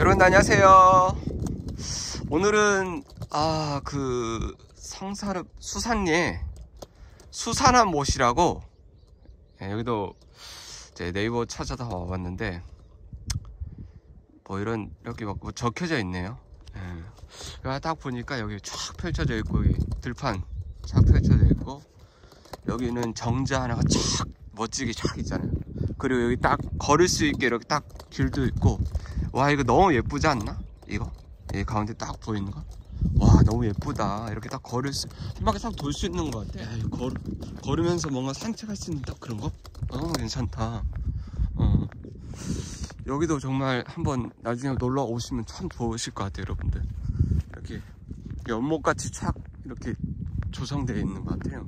여러분 안녕하세요. 오늘은 아그 성사릅 수산리에 수산한 못이라고 예, 여기도 제 네이버 찾아다 와봤는데 뭐 이런 이렇게 막 뭐 적혀져 있네요. 예. 그딱 보니까 여기 쫙 펼쳐져 있고 여기 들판 쫙 펼쳐져 있고 여기는 정자 하나가 쫙 멋지게 쫙 있잖아요. 그리고 여기 딱 걸을 수 있게 이렇게 딱 길도 있고 와 이거 너무 예쁘지 않나? 이거 이 가운데 딱 보이는 거. 와 너무 예쁘다. 이렇게 딱 걸을 수 한 바퀴 딱 돌 수 있는 것 같아. 에이, 걸 걸으면서 뭔가 산책할 수 있는 딱 그런 거. 너무 괜찮다. 어. 여기도 정말 한번 나중에 놀러 오시면 참 좋으실 것 같아요, 여러분들. 이렇게 연못같이 촥 이렇게 조성되어 있는 것 같아요.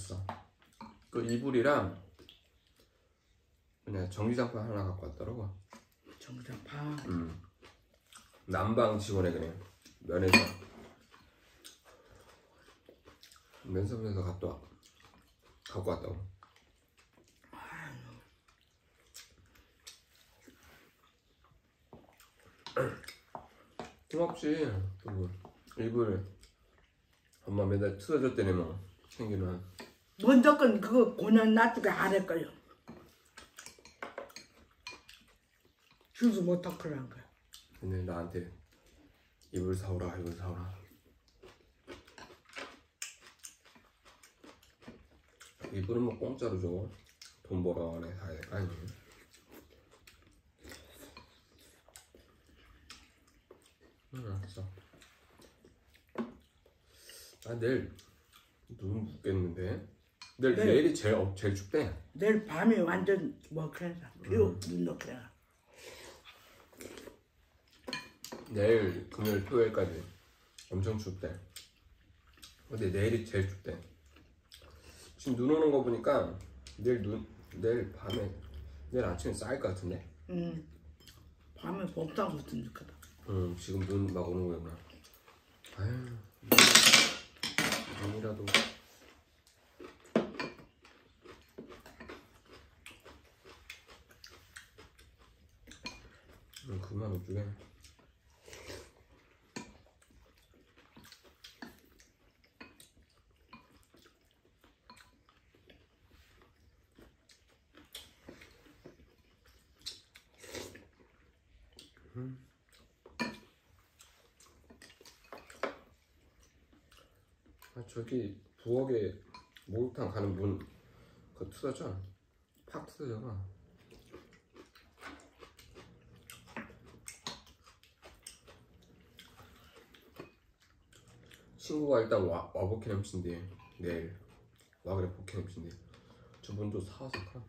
됐어. 그 이불이랑 그냥 전기장판 하나 갖고 왔더라고. 정장파 음. 난방 직원에 그냥 면에서 면섭에서 갖다 와. 갖고 왔다고. 고맙지. 또 이불 엄마 맨날 틀어줬더니 뭐 생기는 먼저 건 그거 고년 놔두게 안할 거요. 주도 못할 거란 거야. 근데 나한테 이불 사오라 이불 사오라. 이불은 뭐 공짜로 줘 돈 벌어 안에 사야 아니에요 응 알았어. 아 내일 눈 묻겠는데 내일 네. 내일이 제일 업- 제일 춥대 내일 밤에 완전 뭐 그래서 비오 눈 녹게 내일 금요일 토요일까지 엄청 춥대 근데 내일이 제일 춥대 지금 눈 오는 거 보니까 내일 눈 내일 밤에 내일 아침에 쌓일 것 같은데? 응 밤에 봄장 붙으면 좋겠다. 응 지금 눈 막 오는 거구나? 아유 눈이라도 응 그만 어쩌게 아 저기 부엌에 목욕탕 가는 문 그거 뜯어져 팍 뜯어져가 친구가 일단 와, 와보킨 햄친데 내일. 와 그래 햄친데. 저 문도 사와서 가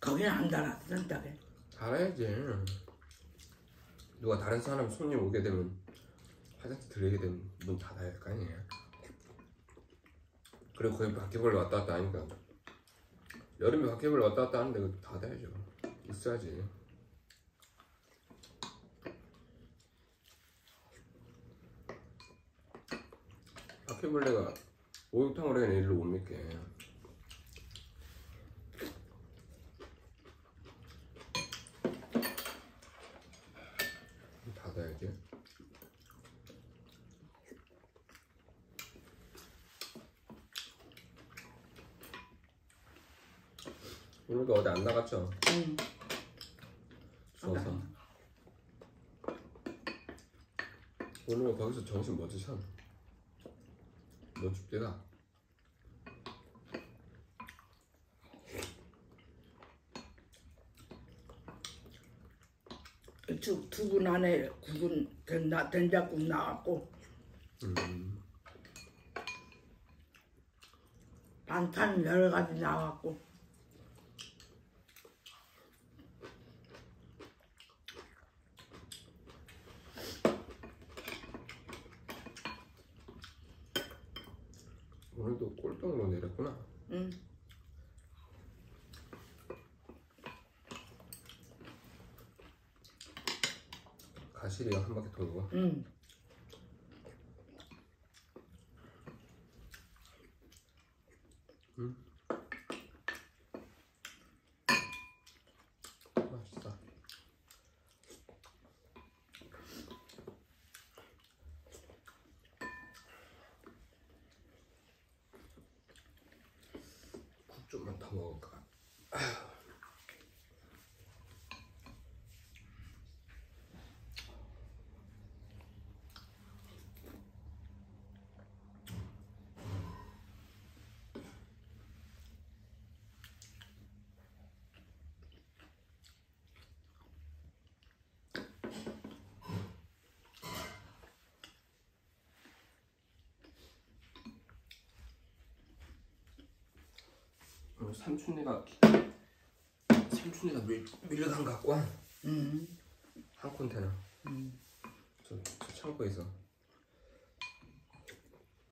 거기는 안 달아. 된다게 잘해야지. 누가 다른 사람 손님 오게 되면 화장실 들리게 되면 문 닫아야 될거 아니에요? 그리고 거기 바퀴벌레 왔다 갔다 하니까. 여름에 바퀴벌레 왔다 갔다 하는데 닫아야죠. 있어야지 바퀴벌레가 목욕탕으로 그냥 일로 못 믿게. 닫아야지 오늘도 어디 안 나갔죠? 응. 추워서. 오늘 거기서 점심 뭐 드셔? 너 죽대다. 이쪽 두근 안에 국은 된다 된장국 나왔고. 음. 반찬 여러 가지 나왔고. 꼴등으로 내렸구나. 응. 가시리가 한 바퀴 돌고. 응. 맛있다. 국 좀만 삼촌네가 삼촌네가 밀 밀려간 거 갖고 와. 응. 한 컨테너. 응. 저, 저 창고에 있어.